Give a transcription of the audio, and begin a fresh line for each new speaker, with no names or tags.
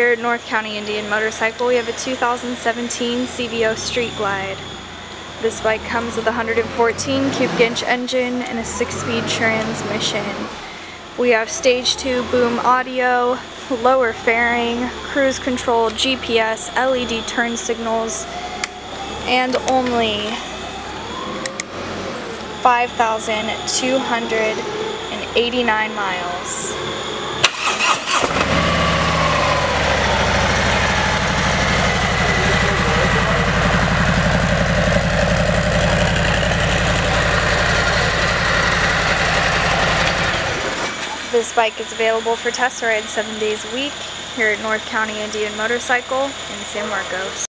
Here at North County Indian Motorcycle, we have a 2017 CVO Street Glide. This bike comes with a 114 cubic inch engine and a 6-speed transmission. We have stage 2 boom audio, lower fairing, cruise control, GPS, LED turn signals, and only 5,289 miles. This bike is available for test ride seven days a week here at North County Indian Motorcycle in San Marcos.